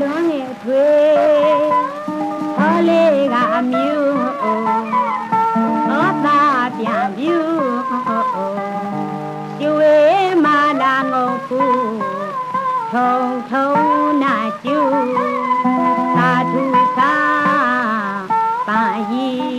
လွန်ငယ်ထွေဟောလေးကအမျိုးဩသာပြန်ပြူကျွေးမာလာငုံဖူထုံထုံနာကျူသာဓုသာပန်ရီ